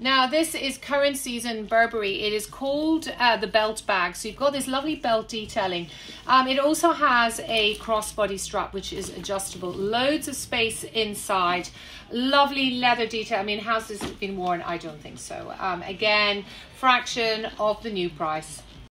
Now this is current season Burberry. It is called uh, the belt bag. So you've got this lovely belt detailing. Um, it also has a crossbody strap which is adjustable. Loads of space inside. Lovely leather detail. I mean, has this been worn? I don't think so. Um, again, fraction of the new price.